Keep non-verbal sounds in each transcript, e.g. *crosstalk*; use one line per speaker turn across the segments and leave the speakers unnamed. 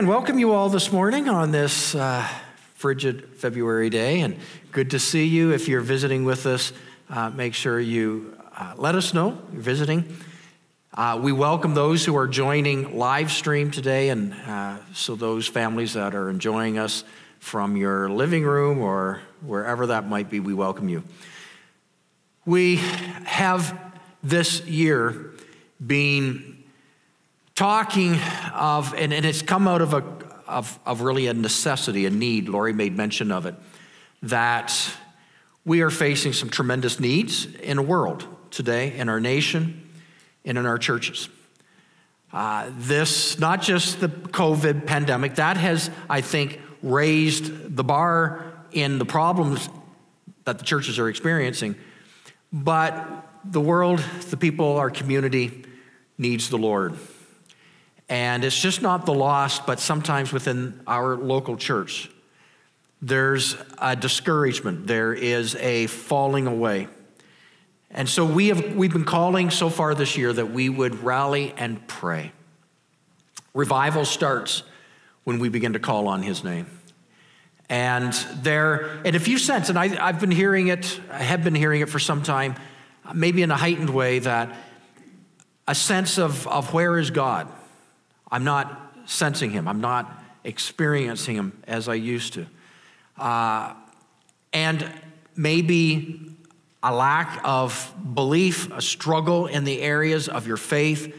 Again, welcome you all this morning on this uh, frigid February day, and good to see you. If you're visiting with us, uh, make sure you uh, let us know you're visiting. Uh, we welcome those who are joining live stream today, and uh, so those families that are enjoying us from your living room or wherever that might be, we welcome you. We have this year been talking of, and, and it's come out of, a, of, of really a necessity, a need. Lori made mention of it, that we are facing some tremendous needs in the world today, in our nation, and in our churches. Uh, this, not just the COVID pandemic, that has, I think, raised the bar in the problems that the churches are experiencing. But the world, the people, our community needs the Lord. And it's just not the lost, but sometimes within our local church, there's a discouragement, there is a falling away. And so we have, we've been calling so far this year that we would rally and pray. Revival starts when we begin to call on his name. And there, and if you sense, and I, I've been hearing it, I have been hearing it for some time, maybe in a heightened way, that a sense of, of where is God? I'm not sensing him. I'm not experiencing him as I used to. Uh, and maybe a lack of belief, a struggle in the areas of your faith,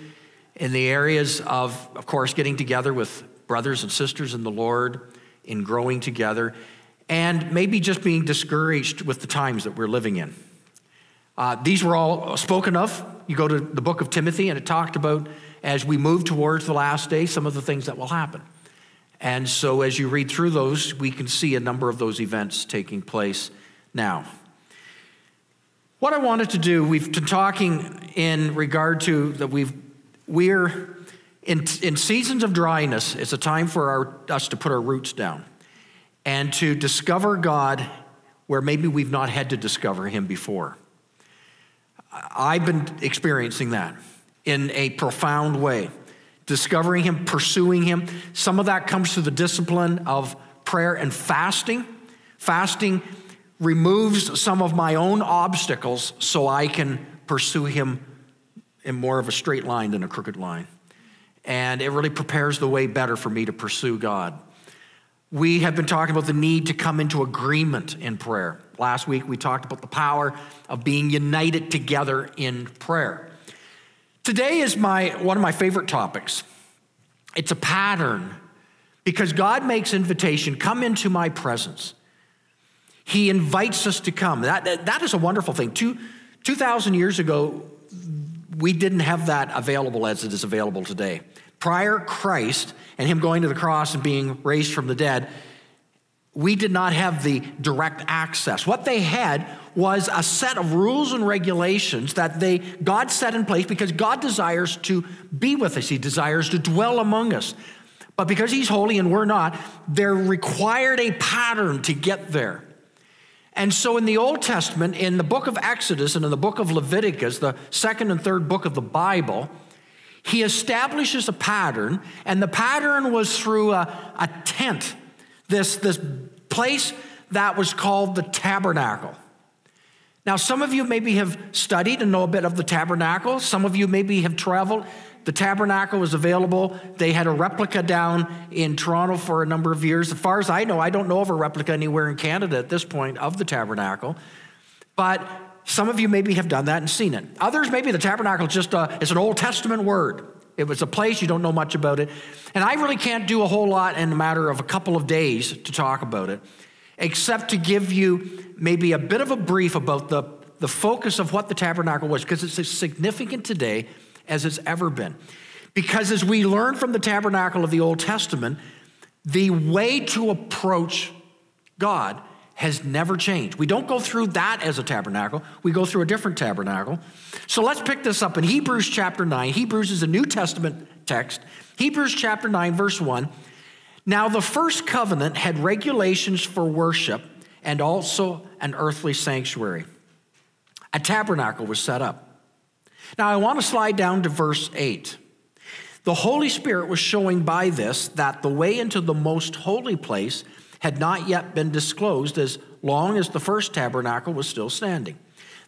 in the areas of, of course, getting together with brothers and sisters in the Lord, in growing together, and maybe just being discouraged with the times that we're living in. Uh, these were all spoken of. You go to the book of Timothy, and it talked about as we move towards the last day, some of the things that will happen. And so, as you read through those, we can see a number of those events taking place now. What I wanted to do, we've been talking in regard to that we've, we're in, in seasons of dryness, it's a time for our, us to put our roots down and to discover God where maybe we've not had to discover Him before. I've been experiencing that in a profound way. Discovering Him, pursuing Him. Some of that comes through the discipline of prayer and fasting. Fasting removes some of my own obstacles so I can pursue Him in more of a straight line than a crooked line. And it really prepares the way better for me to pursue God. We have been talking about the need to come into agreement in prayer. Last week, we talked about the power of being united together in prayer. Today is my, one of my favorite topics. It's a pattern because God makes invitation come into my presence. He invites us to come. That, that, that is a wonderful thing. Two, 2,000 years ago, we didn't have that available as it is available today. Prior Christ and Him going to the cross and being raised from the dead, we did not have the direct access. What they had was a set of rules and regulations that they God set in place because God desires to be with us. He desires to dwell among us. But because he's holy and we're not, there required a pattern to get there. And so in the Old Testament, in the book of Exodus and in the book of Leviticus, the second and third book of the Bible, he establishes a pattern, and the pattern was through a, a tent, this, this place that was called the tabernacle. Now, some of you maybe have studied and know a bit of the tabernacle. Some of you maybe have traveled. The tabernacle was available. They had a replica down in Toronto for a number of years. As far as I know, I don't know of a replica anywhere in Canada at this point of the tabernacle. But some of you maybe have done that and seen it. Others, maybe the tabernacle is just a, it's an Old Testament word. It was a place, you don't know much about it. And I really can't do a whole lot in a matter of a couple of days to talk about it except to give you maybe a bit of a brief about the, the focus of what the tabernacle was, because it's as significant today as it's ever been. Because as we learn from the tabernacle of the Old Testament, the way to approach God has never changed. We don't go through that as a tabernacle, we go through a different tabernacle. So let's pick this up in Hebrews chapter 9. Hebrews is a New Testament text. Hebrews chapter 9, verse 1. Now, the first covenant had regulations for worship and also an earthly sanctuary. A tabernacle was set up. Now, I want to slide down to verse 8. The Holy Spirit was showing by this that the way into the most holy place had not yet been disclosed as long as the first tabernacle was still standing.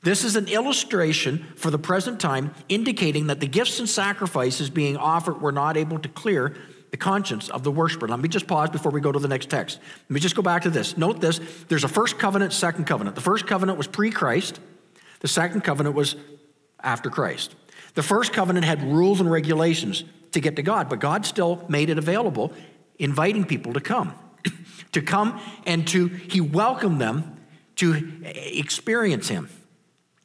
This is an illustration for the present time, indicating that the gifts and sacrifices being offered were not able to clear the conscience of the worshiper. Let me just pause before we go to the next text. Let me just go back to this. Note this there's a first covenant, second covenant. The first covenant was pre Christ, the second covenant was after Christ. The first covenant had rules and regulations to get to God, but God still made it available, inviting people to come. *clears throat* to come and to, He welcomed them to experience Him.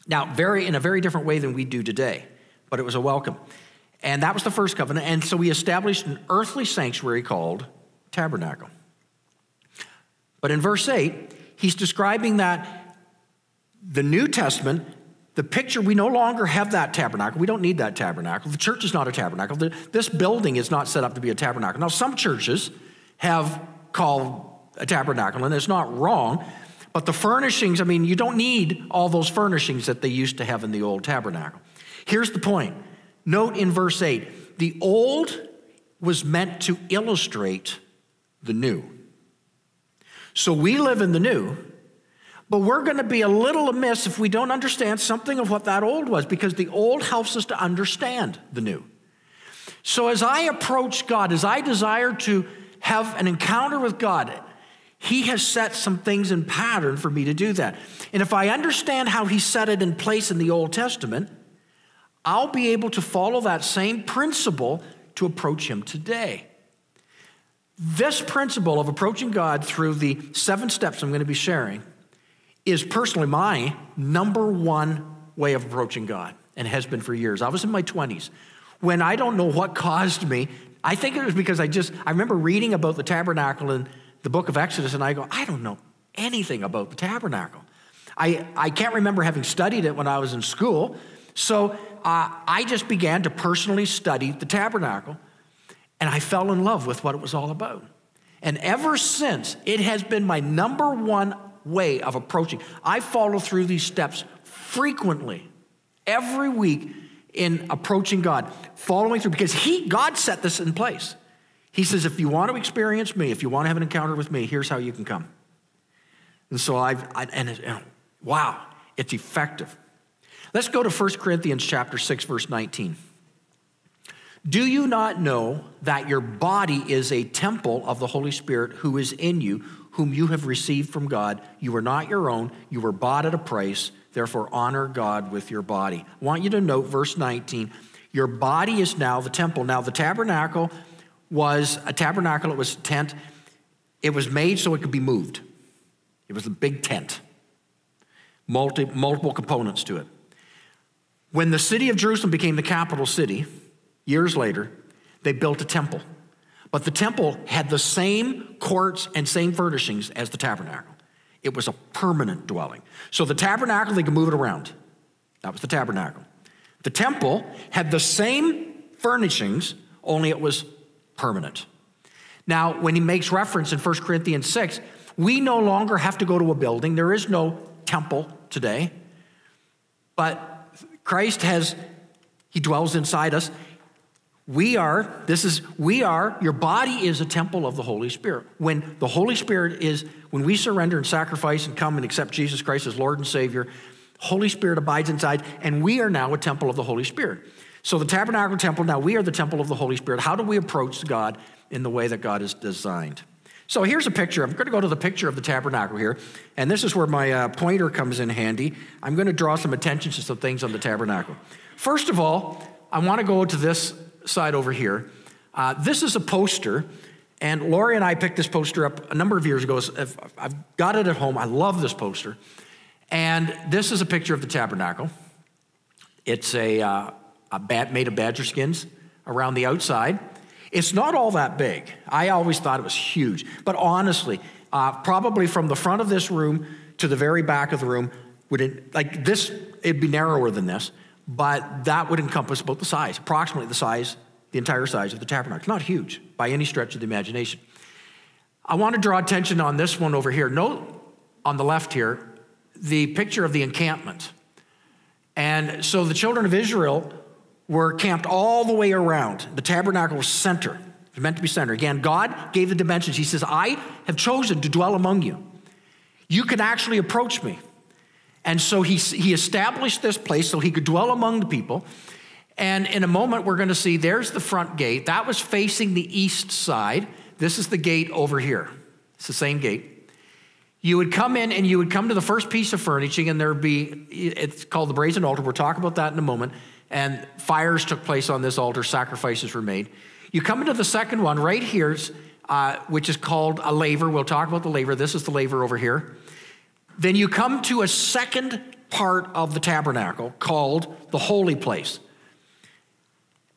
Now, very in a very different way than we do today, but it was a welcome. And that was the first covenant. And so we established an earthly sanctuary called tabernacle. But in verse 8, he's describing that the New Testament, the picture, we no longer have that tabernacle. We don't need that tabernacle. The church is not a tabernacle. This building is not set up to be a tabernacle. Now, some churches have called a tabernacle, and it's not wrong. But the furnishings, I mean, you don't need all those furnishings that they used to have in the old tabernacle. Here's the point note in verse 8 the old was meant to illustrate the new. So we live in the new, but we're going to be a little amiss if we don't understand something of what that old was, because the old helps us to understand the new. So as I approach God, as I desire to have an encounter with God, he has set some things in pattern for me to do that. And if I understand how He set it in place in the Old Testament, I'll be able to follow that same principle to approach Him today. This principle of approaching God through the seven steps I'm going to be sharing is personally my number one way of approaching God and has been for years. I was in my 20s when I don't know what caused me. I think it was because I just, I remember reading about the tabernacle in the book of Exodus and I go, I don't know anything about the tabernacle. I, I can't remember having studied it when I was in school. So uh, I just began to personally study the tabernacle and I fell in love with what it was all about. And ever since, it has been my number one way of approaching. I follow through these steps frequently, every week in approaching God, following through because He, God set this in place. He says, if you want to experience me, if you want to have an encounter with me, here's how you can come. And so I've, I, and, and wow, it's effective. Let's go to 1 Corinthians chapter 6, verse 19. Do you not know that your body is a temple of the Holy Spirit who is in you, whom you have received from God? You are not your own, you were bought at a price. Therefore, honor God with your body. I want you to note verse 19 your body is now the temple. Now, the tabernacle was a tabernacle, it was a tent. It was made so it could be moved. It was a big tent, multi, multiple components to it. When the city of Jerusalem became the capital city, years later, they built a temple. But the temple had the same courts and same furnishings as the tabernacle. It was a permanent dwelling. So the tabernacle, they could move it around. That was the tabernacle. The temple had the same furnishings, only it was permanent. Now, when he makes reference in 1 Corinthians 6, we no longer have to go to a building. There is no temple today. But Christ has, he dwells inside us. We are, this is, we are, your body is a temple of the Holy Spirit. When the Holy Spirit is, when we surrender and sacrifice and come and accept Jesus Christ as Lord and Savior, Holy Spirit abides inside, and we are now a temple of the Holy Spirit. So, the tabernacle temple, now we are the temple of the Holy Spirit. How do we approach God in the way that God is designed? So, here's a picture. I'm going to go to the picture of the tabernacle here. And this is where my uh, pointer comes in handy. I'm going to draw some attention to some things on the tabernacle. First of all, I want to go to this side over here. Uh, this is a poster. And Lori and I picked this poster up a number of years ago. I've got it at home. I love this poster. And this is a picture of the tabernacle. It's a, uh, bat, made of badger skins around the outside. It's not all that big. I always thought it was huge. But honestly, uh, probably from the front of this room to the very back of the room, would it, like this, it'd be narrower than this, but that would encompass about the size, approximately the size, the entire size of the tabernacle. It's not huge by any stretch of the imagination. I want to draw attention on this one over here. Note on the left here the picture of the encampment. And so the children of Israel were camped all the way around. The tabernacle was center. It was meant to be center. Again, God gave the dimensions. He says, I have chosen to dwell among you. You can actually approach me. And so he, he established this place so he could dwell among the people. And in a moment, we're going to see there's the front gate. That was facing the east side. This is the gate over here. It's the same gate. You would come in and you would come to the first piece of furnishing, and there'd be, it's called the brazen altar. We'll talk about that in a moment. And fires took place on this altar, sacrifices were made. You come into the second one right here, uh, which is called a laver. We'll talk about the laver. This is the laver over here. Then you come to a second part of the tabernacle called the holy place.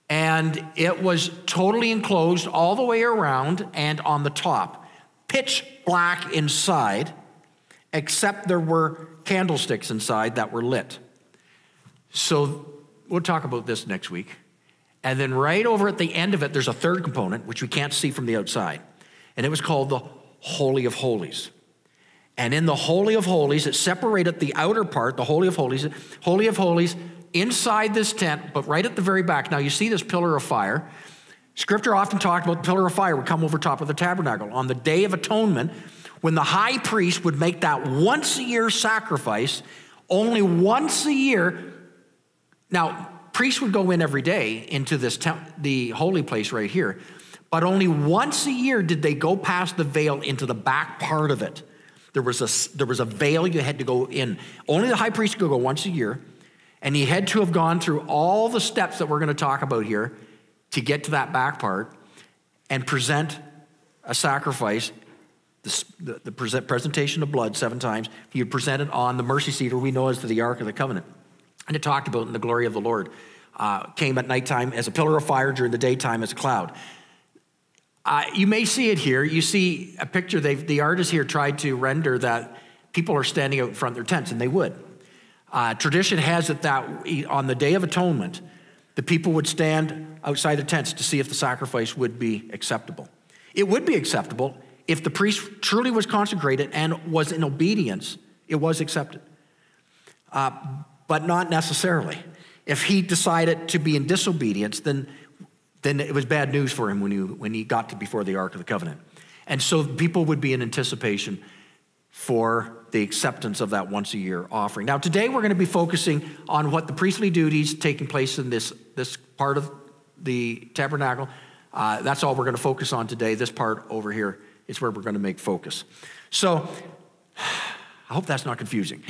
And it was totally enclosed all the way around and on the top, pitch black inside, except there were candlesticks inside that were lit. So we'll talk about this next week. And then right over at the end of it, there's a third component, which we can't see from the outside. And it was called the Holy of Holies. And in the Holy of Holies, it separated the outer part, the Holy of Holies, Holy of Holies, inside this tent, but right at the very back. Now you see this pillar of fire. Scripture often talked about the pillar of fire would come over top of the tabernacle. On the Day of Atonement, when the high priest would make that once a year sacrifice, only once a year. Now, priests would go in every day into this temp- the holy place right here, but only once a year did they go past the veil into the back part of it. There was a, there was a veil you had to go in. Only the high priest could go once a year, and he had to have gone through all the steps that we're going to talk about here to get to that back part and present a sacrifice, the, the, present, presentation of blood seven times. He would present it on the mercy seat, or we know as the Ark of the Covenant. And it talked about in the glory of the Lord. Uh, came at nighttime as a pillar of fire, during the daytime as a cloud. Uh, you may see it here. You see a picture, the artist here tried to render that people are standing out in front of their tents, and they would. Uh, tradition has it that on the Day of Atonement, the people would stand outside the tents to see if the sacrifice would be acceptable. It would be acceptable if the priest truly was consecrated and was in obedience, it was accepted. Uh, but not necessarily. If he decided to be in disobedience, then then it was bad news for him when he, when he got to before the Ark of the Covenant. And so people would be in anticipation for the acceptance of that once a year offering. Now, today we're going to be focusing on what the priestly duties taking place in this, this part of the tabernacle. Uh, that's all we're going to focus on today. This part over here is where we're going to make focus. So, *sighs* I hope that's not confusing.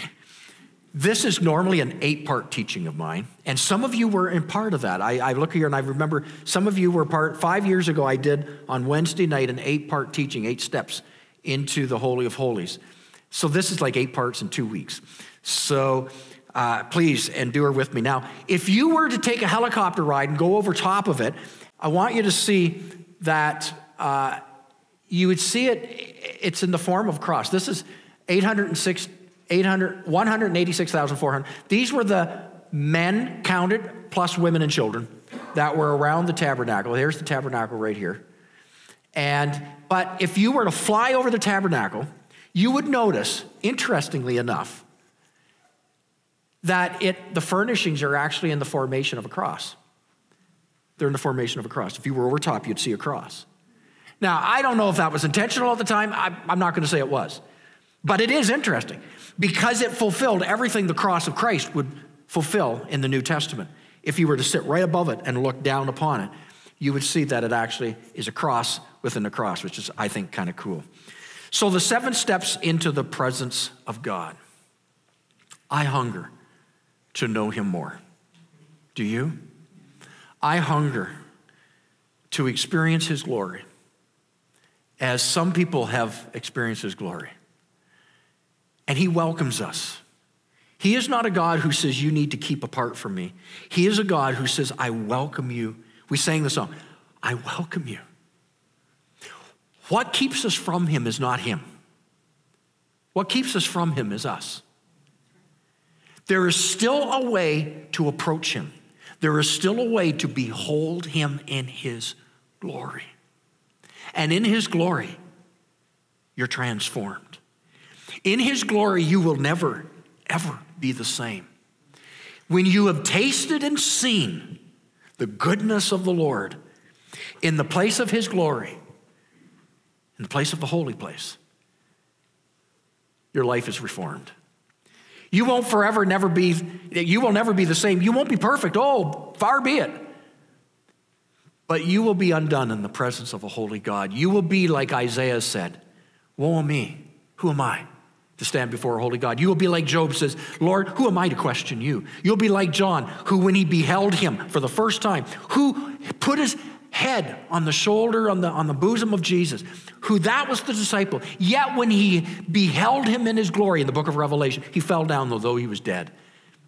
This is normally an eight part teaching of mine, and some of you were in part of that. I, I, look here and I remember some of you were part, five years ago, I did on Wednesday night an eight part teaching, eight steps into the Holy of Holies. So this is like eight parts in two weeks. So uh, please endure with me. Now, if you were to take a helicopter ride and go over top of it, I want you to see that uh, you would see it, it's in the form of cross. This is 806 800, 186,400. These were the men counted plus women and children that were around the tabernacle. Here's the tabernacle right here. And but if you were to fly over the tabernacle, you would notice, interestingly enough, that it the furnishings are actually in the formation of a cross. They're in the formation of a cross. If you were over top, you'd see a cross. Now, I don't know if that was intentional at the time. I, I'm not going to say it was. But it is interesting because it fulfilled everything the cross of Christ would fulfill in the New Testament. If you were to sit right above it and look down upon it, you would see that it actually is a cross within a cross, which is, I think, kind of cool. So, the seven steps into the presence of God. I hunger to know Him more. Do you? I hunger to experience His glory as some people have experienced His glory and He welcomes us. He is not a God who says, You need to keep apart from me. He is a God who says, I welcome you. We sang the song, I welcome you. What keeps us from Him is not Him. What keeps us from Him is us. There is still a way to approach Him, there is still a way to behold Him in His glory. And in His glory, you're transformed. In his glory, you will never, ever be the same. When you have tasted and seen the goodness of the Lord in the place of his glory, in the place of the holy place, your life is reformed. You won't forever never be, you will never be the same. You won't be perfect. Oh, far be it. But you will be undone in the presence of a holy God. You will be like Isaiah said Woe me, who am I? To stand before a holy God. You will be like Job says, Lord, who am I to question you? You'll be like John, who, when he beheld him for the first time, who put his head on the shoulder, on the, on the bosom of Jesus, who that was the disciple. Yet when he beheld him in his glory in the book of Revelation, he fell down though he was dead.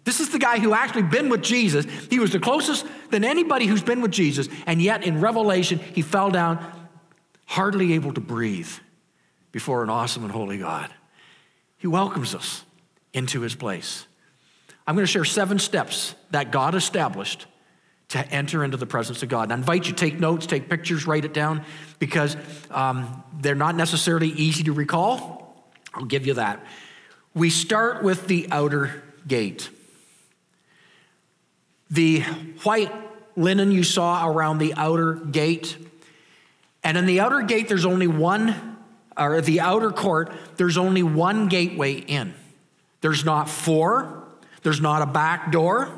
This is the guy who actually been with Jesus. He was the closest than anybody who's been with Jesus, and yet in Revelation, he fell down, hardly able to breathe before an awesome and holy God. He welcomes us into his place. I'm going to share seven steps that God established to enter into the presence of God. And I invite you take notes, take pictures, write it down, because um, they're not necessarily easy to recall. I'll give you that. We start with the outer gate. The white linen you saw around the outer gate, and in the outer gate, there's only one or the outer court, there's only one gateway in. There's not four, there's not a back door,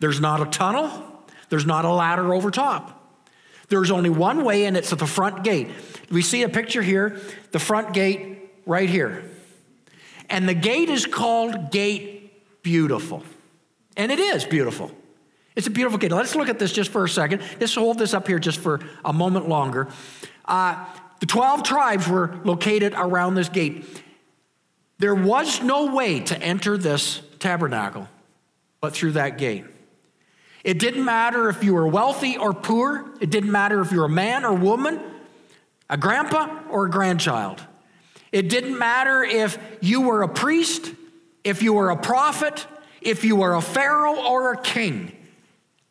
there's not a tunnel, there's not a ladder over top. There's only one way, and it's at the front gate. We see a picture here, the front gate right here. And the gate is called Gate Beautiful. And it is beautiful. It's a beautiful gate. Let's look at this just for a second. Let's hold this up here just for a moment longer. Uh, the 12 tribes were located around this gate. There was no way to enter this tabernacle but through that gate. It didn't matter if you were wealthy or poor, it didn't matter if you were a man or woman, a grandpa or a grandchild. It didn't matter if you were a priest, if you were a prophet, if you were a pharaoh or a king.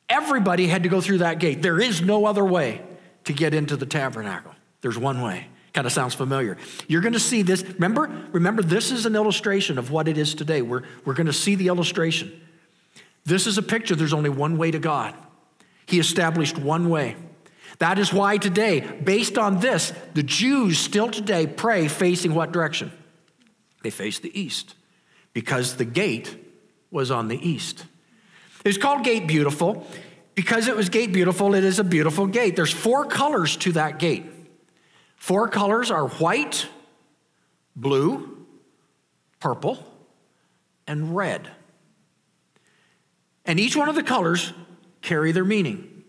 Everybody had to go through that gate. There is no other way to get into the tabernacle. There's one way. Kind of sounds familiar. You're going to see this. Remember, remember, this is an illustration of what it is today. We're, we're going to see the illustration. This is a picture. There's only one way to God. He established one way. That is why today, based on this, the Jews still today pray facing what direction? They face the east because the gate was on the east. It's called Gate Beautiful because it was Gate Beautiful. It is a beautiful gate. There's four colors to that gate. Four colors are white, blue, purple, and red. And each one of the colors carry their meaning.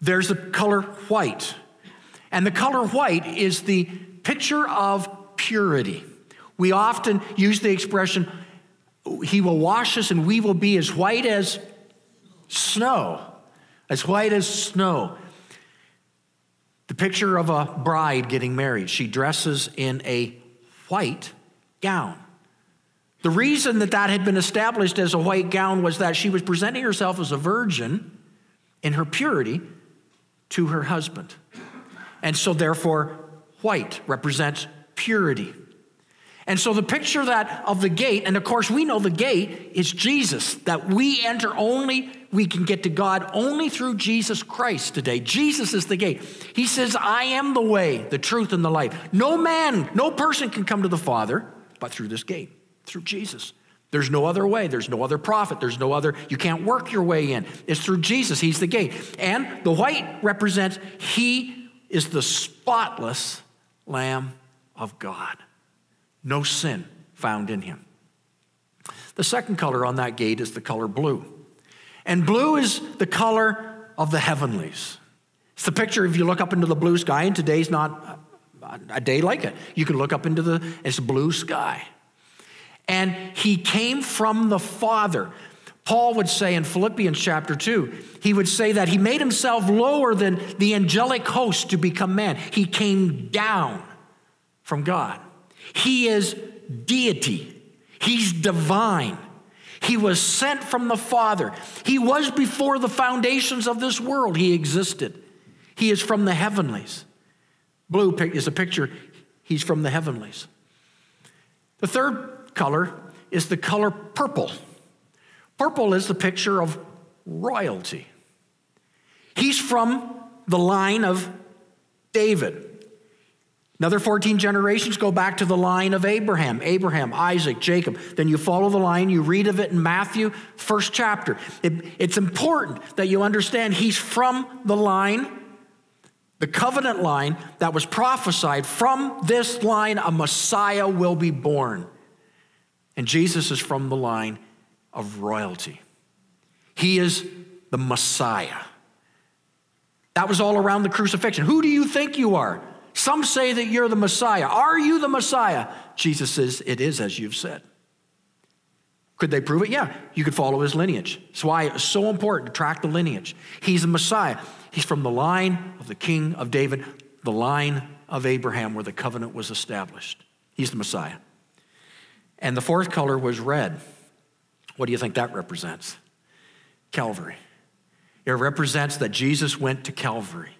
There's the color white. And the color white is the picture of purity. We often use the expression, He will wash us and we will be as white as snow. As white as snow. The picture of a bride getting married. She dresses in a white gown. The reason that that had been established as a white gown was that she was presenting herself as a virgin in her purity to her husband. And so, therefore, white represents purity. And so the picture that of the gate, and of course we know the gate is Jesus, that we enter only, we can get to God only through Jesus Christ today. Jesus is the gate. He says, I am the way, the truth, and the life. No man, no person can come to the Father but through this gate, through Jesus. There's no other way. There's no other prophet. There's no other, you can't work your way in. It's through Jesus. He's the gate. And the white represents He is the spotless Lamb of God no sin found in him. The second color on that gate is the color blue. And blue is the color of the heavenlies. It's the picture if you look up into the blue sky, and today's not a day like it. You can look up into the it's blue sky. And he came from the Father. Paul would say in Philippians chapter 2, he would say that he made himself lower than the angelic host to become man. He came down from God. He is deity, He's divine. He was sent from the Father. He was before the foundations of this world, He existed. He is from the heavenlies. Blue is a picture, He's from the heavenlies. The third color is the color purple. Purple is the picture of royalty. He's from the line of David. Another 14 generations go back to the line of Abraham, Abraham, Isaac, Jacob. Then you follow the line, you read of it in Matthew, first chapter. It, it's important that you understand he's from the line, the covenant line that was prophesied. From this line, a Messiah will be born. And Jesus is from the line of royalty. He is the Messiah. That was all around the crucifixion. Who do you think you are? Some say that you're the Messiah. Are you the Messiah? Jesus says, It is as you've said. Could they prove it? Yeah, you could follow his lineage. That's why it's so important to track the lineage. He's the Messiah. He's from the line of the king of David, the line of Abraham where the covenant was established. He's the Messiah. And the fourth color was red. What do you think that represents? Calvary. It represents that Jesus went to Calvary.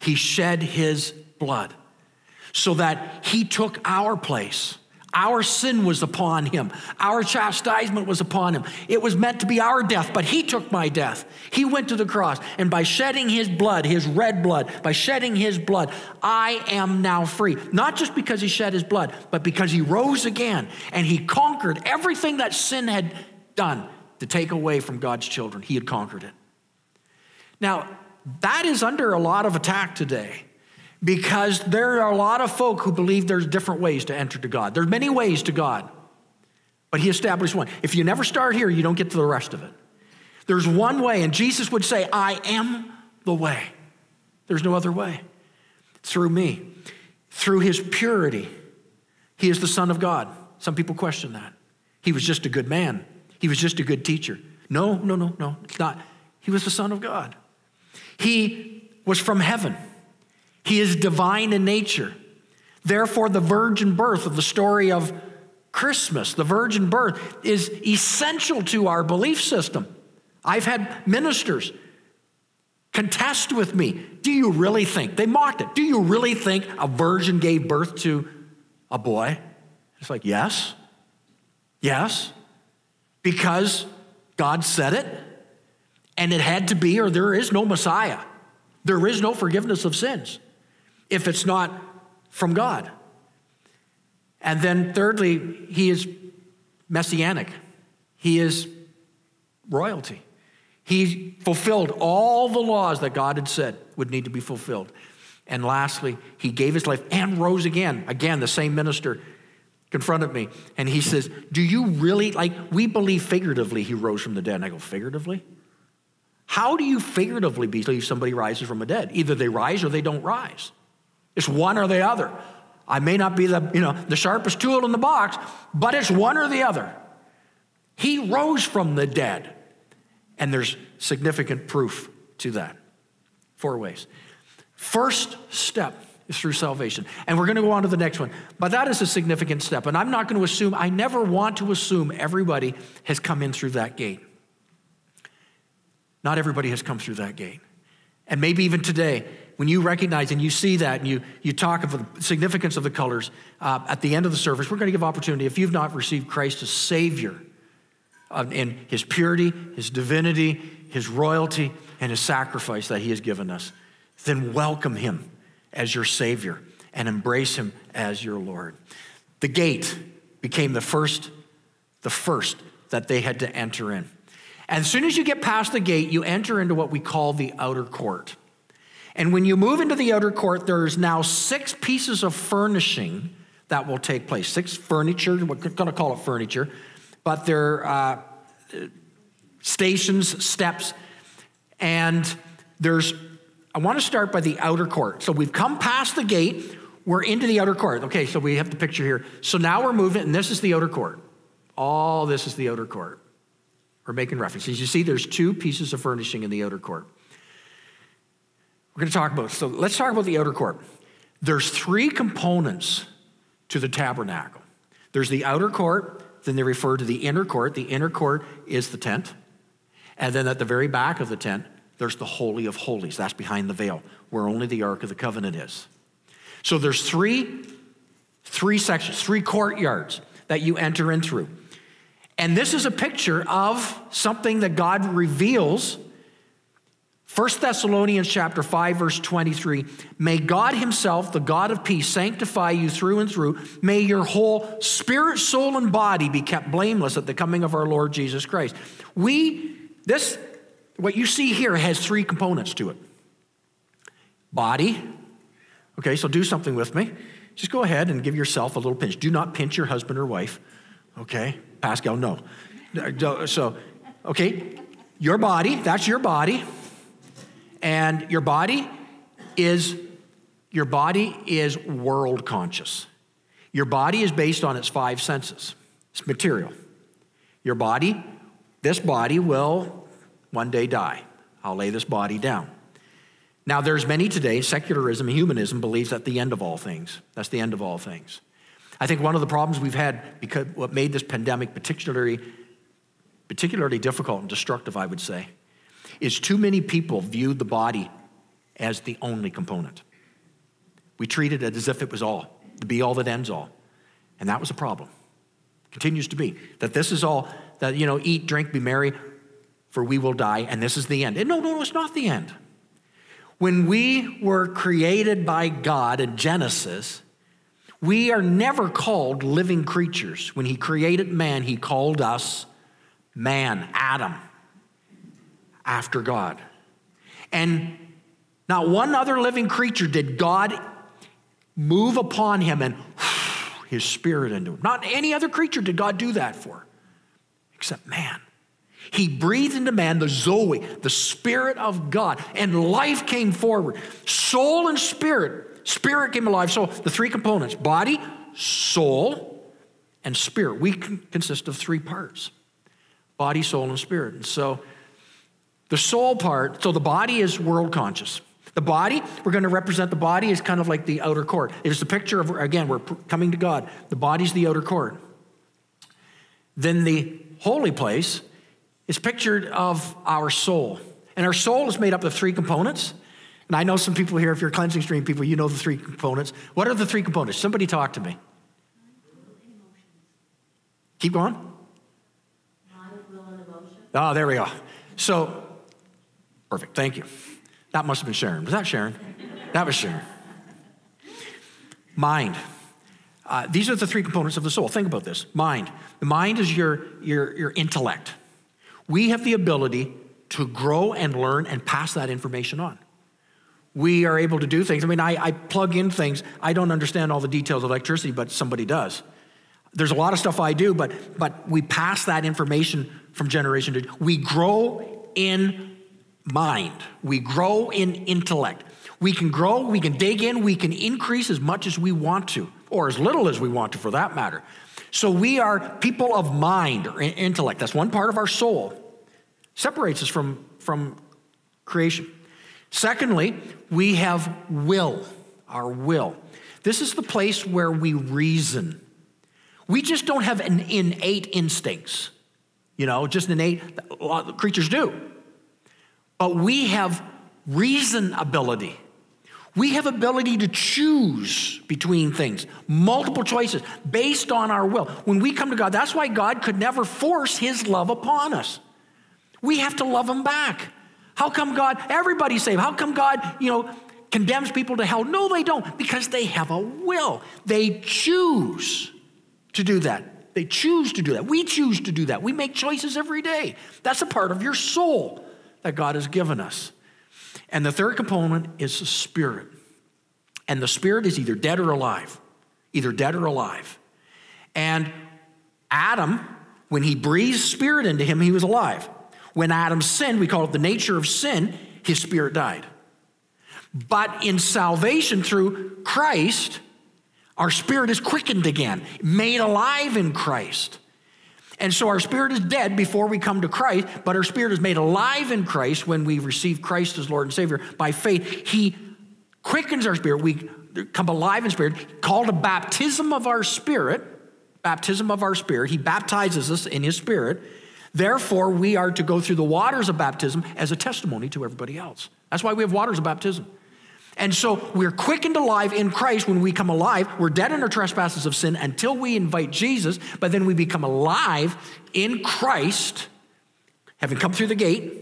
He shed his blood so that he took our place. Our sin was upon him. Our chastisement was upon him. It was meant to be our death, but he took my death. He went to the cross, and by shedding his blood, his red blood, by shedding his blood, I am now free. Not just because he shed his blood, but because he rose again and he conquered everything that sin had done to take away from God's children. He had conquered it. Now, that is under a lot of attack today because there are a lot of folk who believe there's different ways to enter to God. There's many ways to God, but he established one. If you never start here, you don't get to the rest of it. There's one way, and Jesus would say, I am the way. There's no other way. Through me, through his purity. He is the Son of God. Some people question that. He was just a good man, he was just a good teacher. No, no, no, no, it's not. He was the Son of God. He was from heaven. He is divine in nature. Therefore, the virgin birth of the story of Christmas, the virgin birth, is essential to our belief system. I've had ministers contest with me. Do you really think? They mocked it. Do you really think a virgin gave birth to a boy? It's like, yes. Yes. Because God said it, and it had to be, or there is no Messiah. There is no forgiveness of sins if it's not from God. And then, thirdly, he is messianic, he is royalty. He fulfilled all the laws that God had said would need to be fulfilled. And lastly, he gave his life and rose again. Again, the same minister confronted me and he says, Do you really, like, we believe figuratively he rose from the dead. And I go, Figuratively? How do you figuratively believe somebody rises from the dead? Either they rise or they don't rise. It's one or the other. I may not be the, you know, the sharpest tool in the box, but it's one or the other. He rose from the dead. And there's significant proof to that. Four ways. First step is through salvation. And we're going to go on to the next one. But that is a significant step. And I'm not going to assume, I never want to assume everybody has come in through that gate. Not everybody has come through that gate. And maybe even today, when you recognize and you see that and you, you talk of the significance of the colors uh, at the end of the service, we're going to give opportunity. If you've not received Christ as Savior uh, in His purity, His divinity, His royalty, and His sacrifice that He has given us, then welcome Him as your Savior and embrace Him as your Lord. The gate became the first, the first that they had to enter in. And as soon as you get past the gate, you enter into what we call the outer court. And when you move into the outer court, there's now six pieces of furnishing that will take place. Six furniture, we're going to call it furniture, but they're uh, stations, steps, and there's, I want to start by the outer court. So we've come past the gate, we're into the outer court. Okay, so we have the picture here. So now we're moving, and this is the outer court. All this is the outer court. We're making references. You see, there's two pieces of furnishing in the outer court. We're going to talk about, so let's talk about the outer court. There's three components to the tabernacle. There's the outer court, then they refer to the inner court. The inner court is the tent. And then at the very back of the tent, there's the Holy of Holies. That's behind the veil, where only the Ark of the Covenant is. So there's three, three sections, three courtyards that you enter in through. And this is a picture of something that God reveals 1 Thessalonians chapter 5 verse 23 May God himself the God of peace sanctify you through and through may your whole spirit soul and body be kept blameless at the coming of our Lord Jesus Christ. We this what you see here has three components to it. Body. Okay, so do something with me. Just go ahead and give yourself a little pinch. Do not pinch your husband or wife. Okay? Pascal, no. So, okay, your body, that's your body. And your body is your body is world conscious. Your body is based on its five senses. It's material. Your body, this body will one day die. I'll lay this body down. Now, there's many today, secularism, humanism believes that the end of all things. That's the end of all things. I think one of the problems we've had, because what made this pandemic particularly, particularly difficult and destructive, I would say, is too many people viewed the body as the only component. We treated it as if it was all, the be all that ends all. And that was a problem. Continues to be. That this is all, that, you know, eat, drink, be merry, for we will die, and this is the end. And no, no, it's not the end. When we were created by God in Genesis, we are never called living creatures. When He created man, He called us man, Adam after God. And not one other living creature did God move upon him and *sighs* his spirit into him. Not any other creature did God do that for, except man. He breathed into man the Zoe, the Spirit of God, and life came forward. Soul and spirit. Spirit came alive. So the three components body, soul, and spirit. We consist of three parts body, soul, and spirit. And so the soul part, so the body is world conscious. The body, we're going to represent the body as kind of like the outer court. It is the picture of, again, we're coming to God. The body's the outer court. Then the holy place is pictured of our soul. And our soul is made up of three components. And I know some people here, if you're cleansing stream people, you know the three components. What are the three components? Somebody talk to me. Keep going. Oh, there we go. So Perfect. Thank you. That must have been Sharon. Was that Sharon? That was Sharon. Mind. Uh, these are the three components of the soul. Think about this. Mind. The mind is your, your, your intellect. We have the ability to grow and learn and pass that information on. We are able to do things. I mean, I, I plug in things. I don't understand all the details of electricity, but somebody does. There's a lot of stuff I do, but, but we pass that information from generation to we grow in mind. We grow in intellect. We can grow, we can dig in, we can increase as much as we want to, or as little as we want to for that matter. So we are people of mind or intellect. That's one part of our soul. Separates us from, from creation. Secondly, we have will, our will. This is the place where we reason. We just don't have an innate instincts, you know, just innate, creatures do. But we have reason ability. We have ability to choose between things, multiple choices based on our will. When we come to God, that's why God could never force his love upon us. We have to love him back. How come God, everybody's saved? How come God, you know, condemns people to hell? No, they don't, because they have a will. They choose to do that. They choose to do that. We choose to do that. We make choices every day. That's a part of your soul that God has given us. And the third component is the spirit. And the spirit is either dead or alive, either dead or alive. And Adam, when he breathed spirit into him, he was alive. When Adam sinned, we call it the nature of sin, his spirit died. But in salvation through Christ, our spirit is quickened again, made alive in Christ. And so our spirit is dead before we come to Christ, but our spirit is made alive in Christ when we receive Christ as Lord and Savior by faith. He quickens our spirit. We come alive in spirit, called a baptism of our spirit. Baptism of our spirit. He baptizes us in His spirit. Therefore, we are to go through the waters of baptism as a testimony to everybody else. That's why we have waters of baptism. And so we're quickened alive in Christ when we come alive. We're dead in our trespasses of sin until we invite Jesus, but then we become alive in Christ, having come through the gate.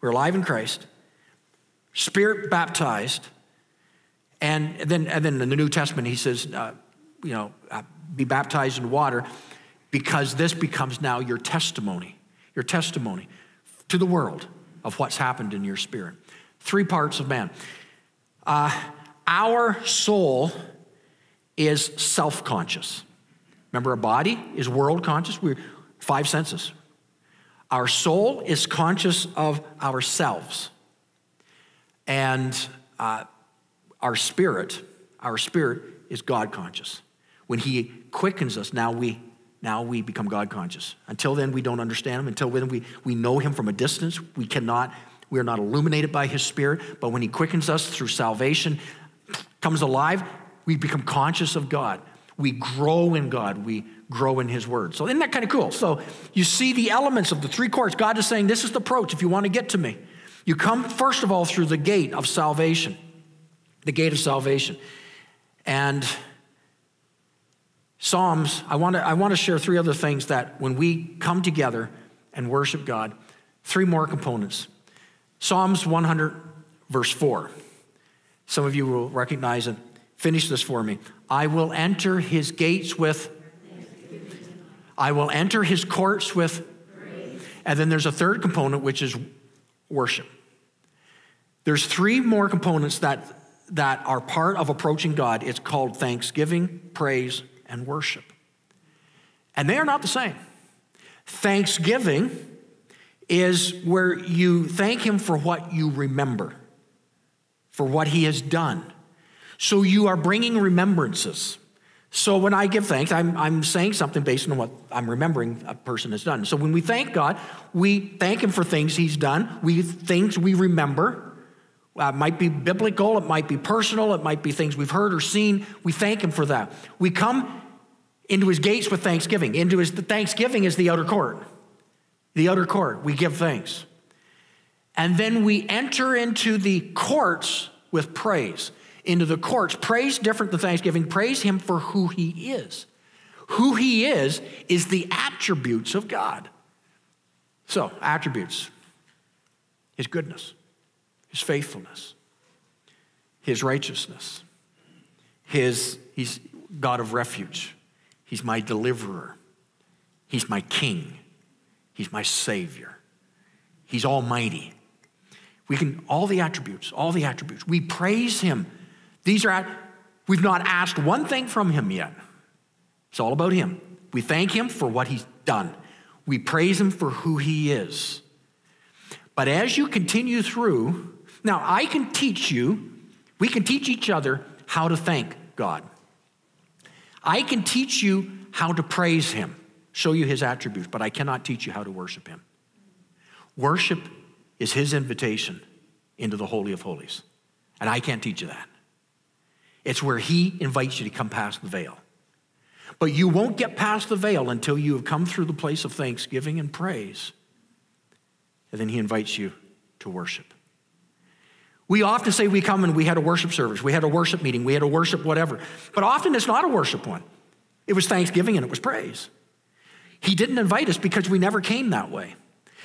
We're alive in Christ. spirit baptized. And then, and then in the New Testament, he says, uh, you know, uh, be baptized in water because this becomes now your testimony, your testimony to the world of what's happened in your spirit. Three parts of man. Uh, our soul is self conscious. Remember, our body is world conscious. We're five senses. Our soul is conscious of ourselves. And uh, our spirit, our spirit is God conscious. When He quickens us, now we now we become God conscious. Until then, we don't understand Him. Until then, we, we know Him from a distance. We cannot, we are not illuminated by His Spirit. But when He quickens us through salvation, comes alive, we become conscious of God. We grow in God. We grow in His Word. So, isn't that kind of cool? So, you see the elements of the three courts. God is saying, This is the approach if you want to get to me. You come, first of all, through the gate of salvation, the gate of salvation. And Psalms, I want to I want to share three other things that when we come together and worship God, three more components. Psalms 100, verse 4. Some of you will recognize it. Finish this for me. I will enter his gates with, I will enter his courts with, and then there's a third component, which is worship. There's three more components that, that are part of approaching God. It's called thanksgiving, praise, and worship. And they are not the same. Thanksgiving is where you thank Him for what you remember, for what He has done. So you are bringing remembrances. So when I give thanks, I'm, I'm saying something based on what I'm remembering a person has done. So when we thank God, we thank Him for things He's done, we things we remember. Uh, it might be biblical, it might be personal, it might be things we've heard or seen. We thank Him for that. We come into his gates with thanksgiving. Into his the thanksgiving is the outer court. The outer court, we give thanks. And then we enter into the courts with praise. Into the courts. Praise different than thanksgiving. Praise him for who he is. Who he is is the attributes of God. So, attributes his goodness, his faithfulness, his righteousness, his he's God of refuge, He's my deliverer. He's my king. He's my savior. He's almighty. We can, all the attributes, all the attributes. We praise him. These are, we've not asked one thing from him yet. It's all about him. We thank him for what he's done. We praise him for who he is. But as you continue through, now I can teach you, we can teach each other how to thank God. I can teach you how to praise him, show you his attributes, but I cannot teach you how to worship him. Worship is his invitation into the Holy of Holies. And I can't teach you that. It's where he invites you to come past the veil. But you won't get past the veil until you have come through the place of thanksgiving and praise. And then he invites you to worship. We often say we come and we had a worship service, we had a worship meeting, we had a worship whatever. But often it's not a worship one. It was thanksgiving and it was praise. He didn't invite us because we never came that way.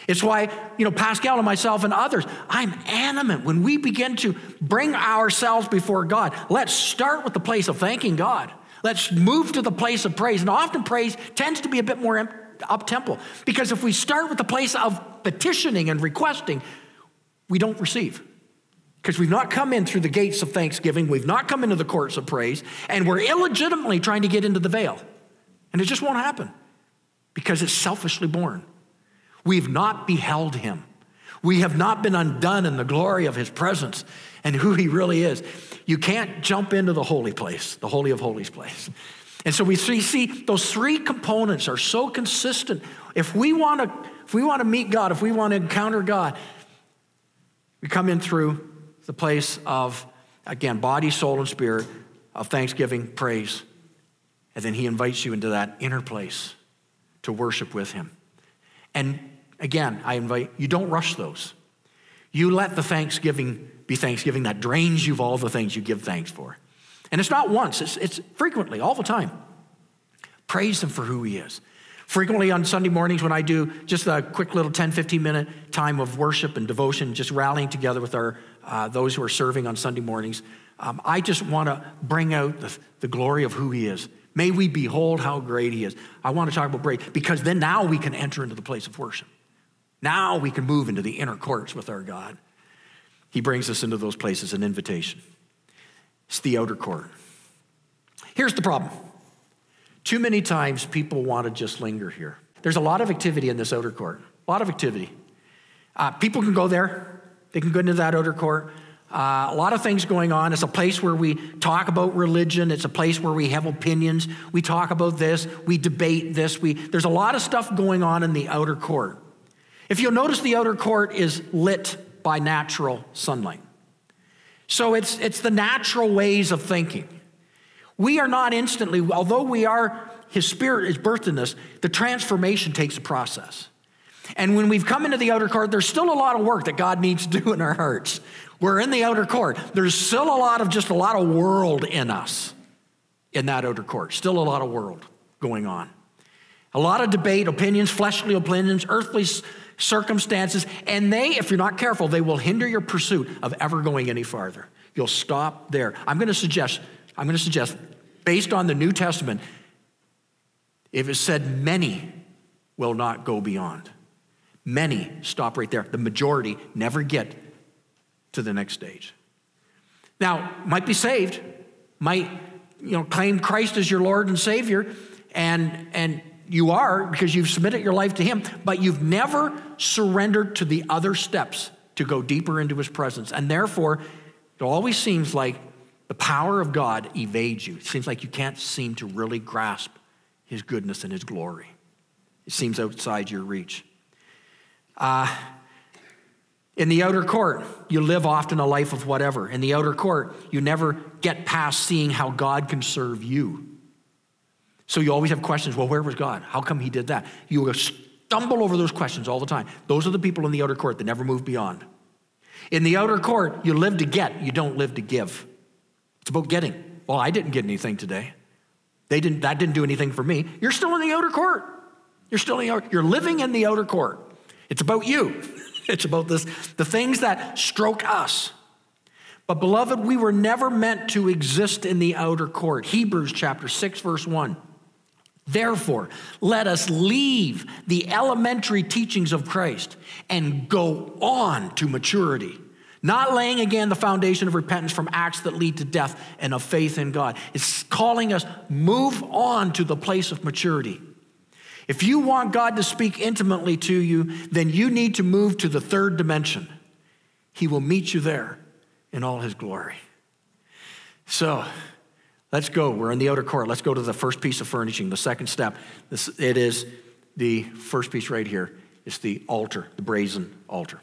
It's why, you know, Pascal and myself and others, I'm animate when we begin to bring ourselves before God. Let's start with the place of thanking God. Let's move to the place of praise. And often praise tends to be a bit more up temple because if we start with the place of petitioning and requesting, we don't receive. Because we've not come in through the gates of thanksgiving, we've not come into the courts of praise, and we're illegitimately trying to get into the veil. And it just won't happen because it's selfishly born. We've not beheld him. We have not been undone in the glory of his presence and who he really is. You can't jump into the holy place, the holy of holies place. And so we see, see those three components are so consistent. If we want to, if we want to meet God, if we want to encounter God, we come in through the place of, again, body, soul, and spirit of thanksgiving, praise. And then he invites you into that inner place to worship with him. And again, I invite you don't rush those. You let the thanksgiving be thanksgiving that drains you of all the things you give thanks for. And it's not once, it's, it's frequently, all the time. Praise him for who he is. Frequently on Sunday mornings, when I do just a quick little 10, 15 minute time of worship and devotion, just rallying together with our, uh, those who are serving on Sunday mornings, um, I just want to bring out the, the glory of who He is. May we behold how great He is. I want to talk about great because then now we can enter into the place of worship. Now we can move into the inner courts with our God. He brings us into those places, an invitation. It's the outer court. Here's the problem too many times people want to just linger here. There's a lot of activity in this outer court, a lot of activity. Uh, people can go there, they can go into that outer court. Uh, a lot of things going on. It's a place where we talk about religion. It's a place where we have opinions. We talk about this. We debate this. We, there's a lot of stuff going on in the outer court. If you'll notice, the outer court is lit by natural sunlight. So it's, it's the natural ways of thinking. We are not instantly, although we are, His Spirit is birthed in us, the transformation takes a process. And when we've come into the outer court, there's still a lot of work that God needs to do in our hearts. We're in the outer court. There's still a lot of just a lot of world in us in that outer court. Still a lot of world going on. A lot of debate, opinions, fleshly opinions, earthly circumstances, and they, if you're not careful, they will hinder your pursuit of ever going any farther. You'll stop there. I'm going to suggest, I'm going to suggest based on the New Testament, if it said many will not go beyond, many stop right there. The majority never get to the next stage. Now, might be saved, might you know claim Christ as your Lord and Savior, and and you are because you've submitted your life to Him, but you've never surrendered to the other steps to go deeper into His presence, and therefore, it always seems like the power of God evades you. It seems like you can't seem to really grasp His goodness and His glory. It seems outside your reach. Uh, in the outer court, you live often a life of whatever. In the outer court, you never get past seeing how God can serve you. So you always have questions well, where was God? How come He did that? You stumble over those questions all the time. Those are the people in the outer court that never move beyond. In the outer court, you live to get, you don't live to give. It's about getting. Well, I didn't get anything today. They didn't, that didn't do anything for me. You're still in the outer court. You're still in the outer, you're living in the outer court. It's about you. It's about this, the things that stroke us. But beloved, we were never meant to exist in the outer court. Hebrews chapter 6, verse 1. Therefore, let us leave the elementary teachings of Christ and go on to maturity not laying again the foundation of repentance from acts that lead to death and of faith in God. It's calling us move on to the place of maturity. If you want God to speak intimately to you, then you need to move to the third dimension. He will meet you there in all his glory. So, let's go. We're in the outer court. Let's go to the first piece of furnishing, the second step. This, it is the first piece right here. It's the altar, the brazen altar.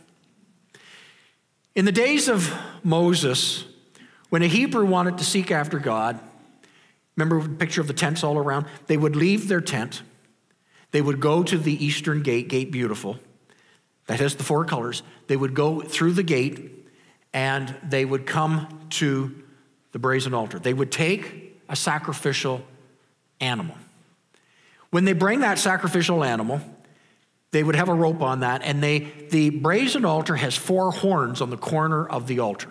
In the days of Moses, when a Hebrew wanted to seek after God, remember the picture of the tents all around? They would leave their tent, they would go to the eastern gate, Gate Beautiful, that has the four colors. They would go through the gate and they would come to the brazen altar. They would take a sacrificial animal. When they bring that sacrificial animal, they would have a rope on that, and they, the brazen altar has four horns on the corner of the altar.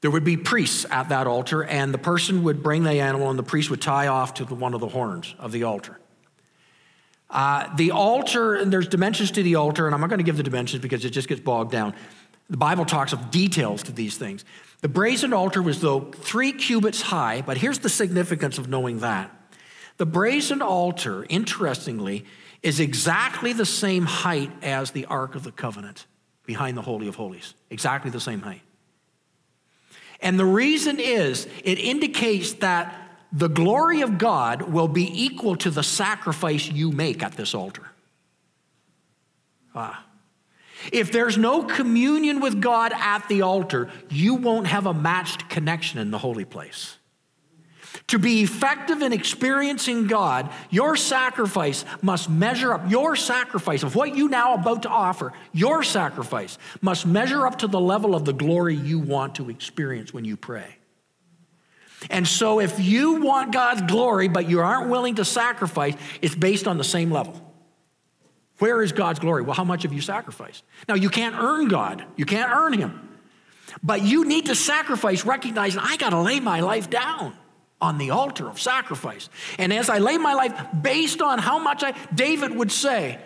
There would be priests at that altar, and the person would bring the animal, and the priest would tie off to the, one of the horns of the altar. Uh, the altar, and there's dimensions to the altar, and I'm not going to give the dimensions because it just gets bogged down. The Bible talks of details to these things. The brazen altar was, though, three cubits high, but here's the significance of knowing that. The brazen altar, interestingly, is exactly the same height as the Ark of the Covenant behind the Holy of Holies. Exactly the same height. And the reason is it indicates that the glory of God will be equal to the sacrifice you make at this altar. Ah. If there's no communion with God at the altar, you won't have a matched connection in the holy place. To be effective in experiencing God, your sacrifice must measure up. Your sacrifice of what you now about to offer, your sacrifice must measure up to the level of the glory you want to experience when you pray. And so, if you want God's glory, but you aren't willing to sacrifice, it's based on the same level. Where is God's glory? Well, how much have you sacrificed? Now, you can't earn God, you can't earn Him. But you need to sacrifice, recognizing I got to lay my life down on the altar of sacrifice. And as I lay my life based on how much I, David would say,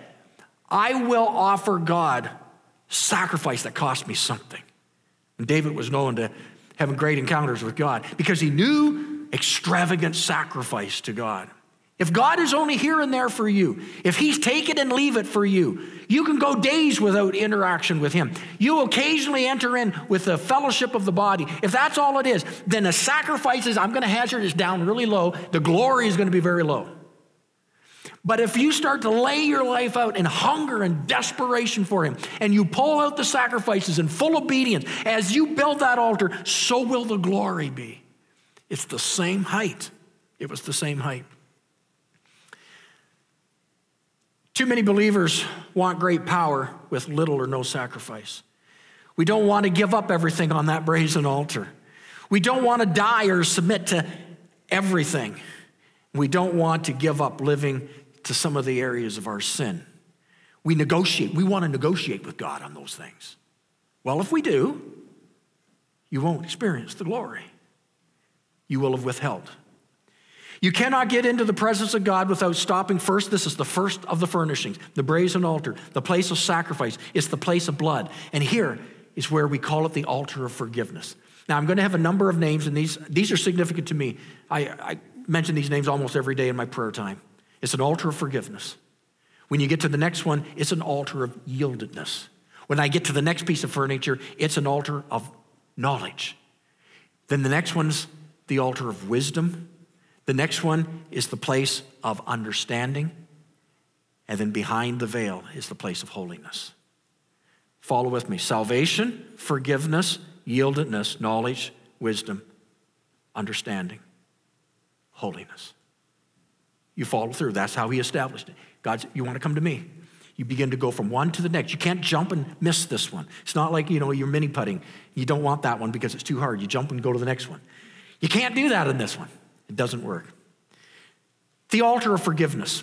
I will offer God sacrifice that cost me something. And David was known to having great encounters with God because he knew extravagant sacrifice to God. If God is only here and there for you, if He's take it and leave it for you, you can go days without interaction with Him. You occasionally enter in with the fellowship of the body. If that's all it is, then the sacrifices, I'm going to hazard is down really low. The glory is going to be very low. But if you start to lay your life out in hunger and desperation for Him, and you pull out the sacrifices in full obedience, as you build that altar, so will the glory be. It's the same height. It was the same height. Too many believers want great power with little or no sacrifice. We don't want to give up everything on that brazen altar. We don't want to die or submit to everything. We don't want to give up living to some of the areas of our sin. We negotiate. We want to negotiate with God on those things. Well, if we do, you won't experience the glory. You will have withheld. You cannot get into the presence of God without stopping first. This is the first of the furnishings the brazen altar, the place of sacrifice. It's the place of blood. And here is where we call it the altar of forgiveness. Now, I'm going to have a number of names, and these, these are significant to me. I, I mention these names almost every day in my prayer time. It's an altar of forgiveness. When you get to the next one, it's an altar of yieldedness. When I get to the next piece of furniture, it's an altar of knowledge. Then the next one's the altar of wisdom. The next one is the place of understanding. And then behind the veil is the place of holiness. Follow with me salvation, forgiveness, yieldedness, knowledge, wisdom, understanding, holiness. You follow through. That's how he established it. God, you want to come to me. You begin to go from one to the next. You can't jump and miss this one. It's not like, you know, you're mini putting. You don't want that one because it's too hard. You jump and go to the next one. You can't do that in this one. It doesn't work. The altar of forgiveness.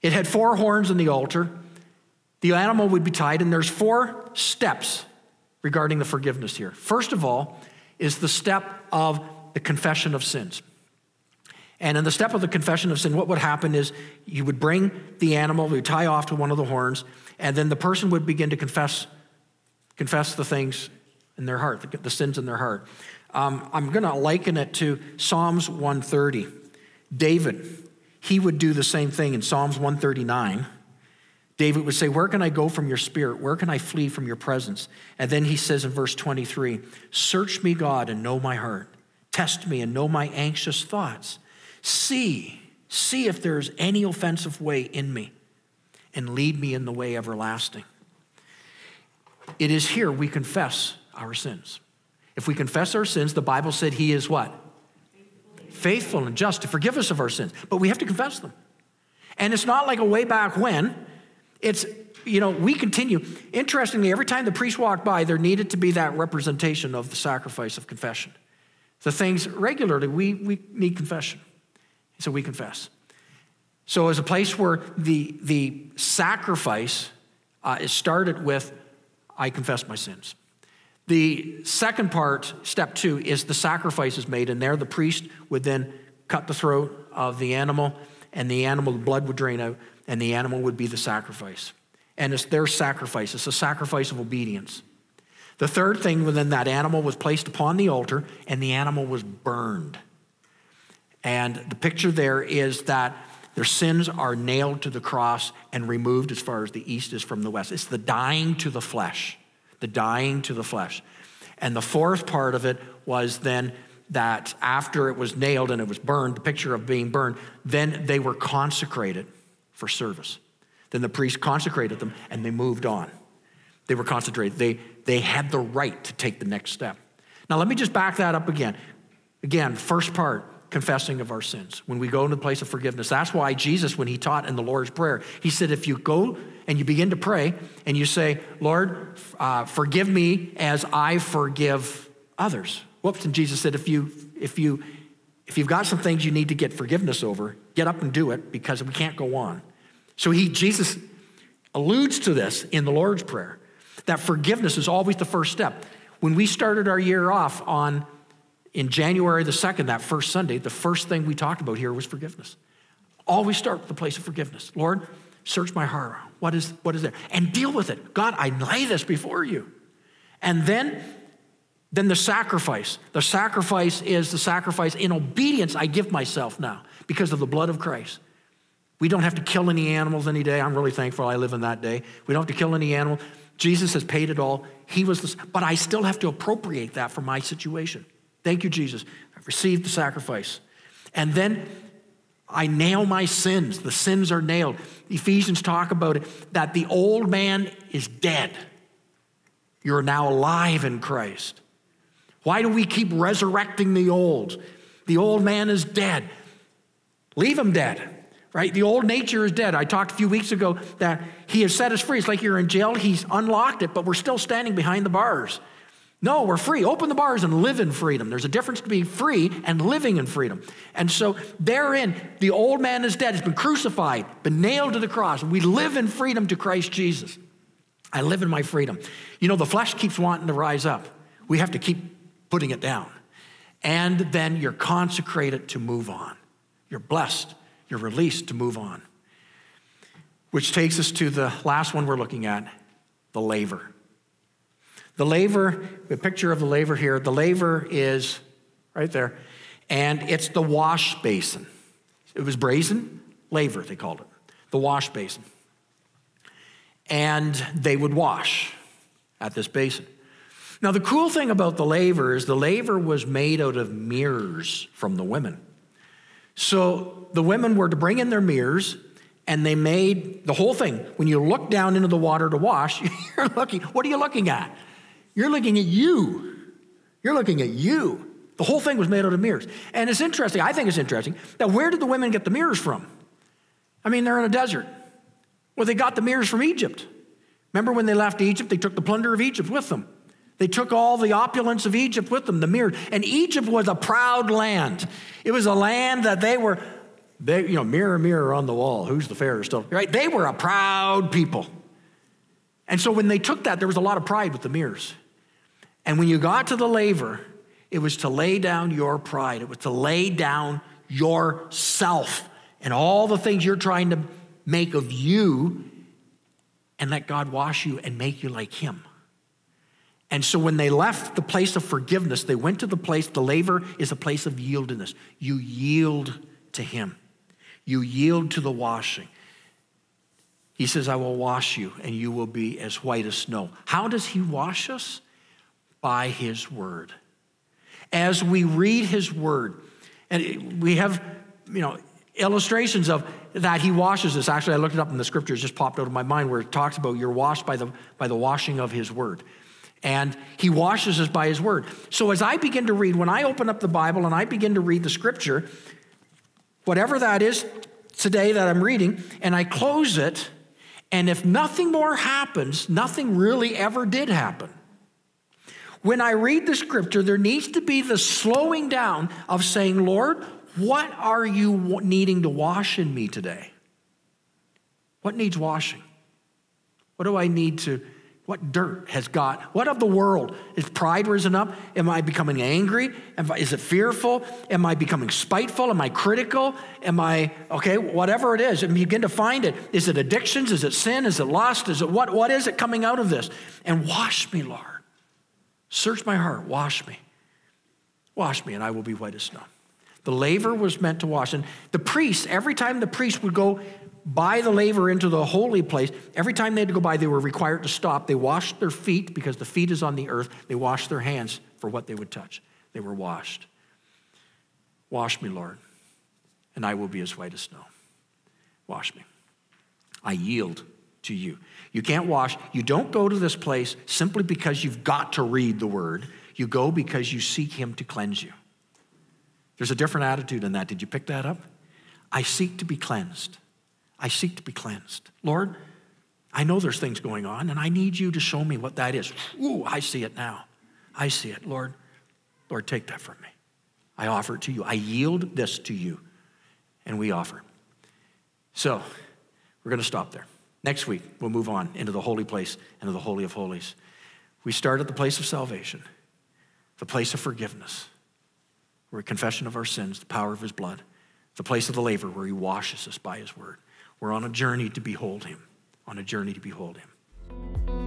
It had four horns in the altar. The animal would be tied, and there's four steps regarding the forgiveness here. First of all, is the step of the confession of sins. And in the step of the confession of sin, what would happen is you would bring the animal, you tie off to one of the horns, and then the person would begin to confess, confess the things in their heart, the, the sins in their heart. Um, I'm going to liken it to Psalms 130. David, he would do the same thing in Psalms 139. David would say, Where can I go from your spirit? Where can I flee from your presence? And then he says in verse 23 Search me, God, and know my heart. Test me and know my anxious thoughts. See, see if there is any offensive way in me, and lead me in the way everlasting. It is here we confess our sins. If we confess our sins, the Bible said he is what? Faithful and just to forgive us of our sins. But we have to confess them. And it's not like a way back when. It's, you know, we continue. Interestingly, every time the priest walked by, there needed to be that representation of the sacrifice of confession. The things regularly, we, we need confession. So we confess. So, as a place where the, the sacrifice uh, is started with, I confess my sins. The second part, step two, is the sacrifice is made, and there the priest would then cut the throat of the animal, and the animal, the blood would drain out, and the animal would be the sacrifice. And it's their sacrifice, it's a sacrifice of obedience. The third thing, then that animal was placed upon the altar, and the animal was burned. And the picture there is that their sins are nailed to the cross and removed as far as the east is from the west. It's the dying to the flesh the dying to the flesh. And the fourth part of it was then that after it was nailed and it was burned, the picture of being burned, then they were consecrated for service. Then the priest consecrated them and they moved on. They were consecrated. They, they had the right to take the next step. Now, let me just back that up again. Again, first part, confessing of our sins. When we go into the place of forgiveness, that's why Jesus, when he taught in the Lord's Prayer, he said, if you go and you begin to pray and you say, Lord, uh, forgive me as I forgive others. Whoops, and Jesus said, if you if you if you've got some things you need to get forgiveness over, get up and do it because we can't go on. So he Jesus alludes to this in the Lord's Prayer that forgiveness is always the first step. When we started our year off on in January the 2nd, that first Sunday, the first thing we talked about here was forgiveness. Always start with the place of forgiveness. Lord, search my heart. What is, what is there? And deal with it. God, I lay this before you. And then, then the sacrifice. The sacrifice is the sacrifice in obedience I give myself now because of the blood of Christ. We don't have to kill any animals any day. I'm really thankful I live in that day. We don't have to kill any animal. Jesus has paid it all. He was the, but I still have to appropriate that for my situation. Thank you, Jesus. I've received the sacrifice. And then I nail my sins. The sins are nailed. Ephesians talk about it that the old man is dead. You're now alive in Christ. Why do we keep resurrecting the old? The old man is dead. Leave him dead, right? The old nature is dead. I talked a few weeks ago that he has set us free. It's like you're in jail, he's unlocked it, but we're still standing behind the bars. No, we're free. Open the bars and live in freedom. There's a difference to being free and living in freedom. And so, therein, the old man is dead, He's been crucified, been nailed to the cross. We live in freedom to Christ Jesus. I live in my freedom. You know, the flesh keeps wanting to rise up. We have to keep putting it down. And then you're consecrated to move on. You're blessed. You're released to move on. Which takes us to the last one we're looking at the laver. The laver, the picture of the laver here, the laver is right there, and it's the wash basin. It was brazen laver, they called it, the wash basin. And they would wash at this basin. Now, the cool thing about the laver is the laver was made out of mirrors from the women. So the women were to bring in their mirrors and they made the whole thing. When you look down into the water to wash, *laughs* you're looking, what are you looking at? You're looking at you. You're looking at you. The whole thing was made out of mirrors. And it's interesting, I think it's interesting, that where did the women get the mirrors from? I mean, they're in a desert. Well, they got the mirrors from Egypt. Remember when they left Egypt, they took the plunder of Egypt with them. They took all the opulence of Egypt with them, the mirrors. And Egypt was a proud land. It was a land that they were, they, you know, mirror, mirror on the wall, who's the fairest of, right? They were a proud people. And so when they took that, there was a lot of pride with the mirrors. And when you got to the laver, it was to lay down your pride, it was to lay down yourself and all the things you're trying to make of you and let God wash you and make you like Him. And so when they left the place of forgiveness, they went to the place, the laver is a place of yieldedness. You yield to Him, you yield to the washing. He says, I will wash you and you will be as white as snow. How does He wash us? By his word. As we read his word, and we have, you know, illustrations of that he washes us. Actually, I looked it up in the scriptures, just popped out of my mind where it talks about you're washed by the, by the washing of his word. And he washes us by his word. So as I begin to read, when I open up the Bible and I begin to read the scripture, whatever that is today that I'm reading, and I close it, and if nothing more happens, nothing really ever did happen. When I read the scripture, there needs to be the slowing down of saying, Lord, what are you needing to wash in me today? What needs washing? What do I need to, what dirt has got? What of the world? Is pride risen up? Am I becoming angry? Is it fearful? Am I becoming spiteful? Am I critical? Am I, okay, whatever it is, and begin to find it. Is it addictions? Is it sin? Is it lust? Is it what, what is it coming out of this? And wash me, Lord. Search my heart, wash me. Wash me, and I will be white as snow. The laver was meant to wash. And the priest, every time the priest would go by the laver into the holy place, every time they had to go by, they were required to stop. They washed their feet because the feet is on the earth. They washed their hands for what they would touch. They were washed. Wash me, Lord, and I will be as white as snow. Wash me. I yield to you. You can't wash. You don't go to this place simply because you've got to read the word. You go because you seek him to cleanse you. There's a different attitude in that. Did you pick that up? I seek to be cleansed. I seek to be cleansed. Lord, I know there's things going on, and I need you to show me what that is. Ooh, I see it now. I see it. Lord, Lord, take that from me. I offer it to you. I yield this to you. And we offer. So, we're going to stop there. Next week, we'll move on into the holy place, into the Holy of Holies. We start at the place of salvation, the place of forgiveness, where confession of our sins, the power of his blood, the place of the laver where he washes us by his word. We're on a journey to behold him, on a journey to behold him.